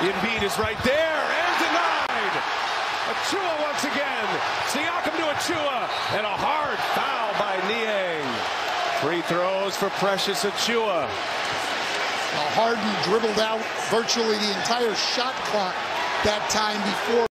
Embiid is right there and denied. Achiuwa once again. Siakam to Achiuwa and a hard foul by Niang. Free throws for Precious Achiuwa. Harden dribbled out virtually the entire shot clock that time before.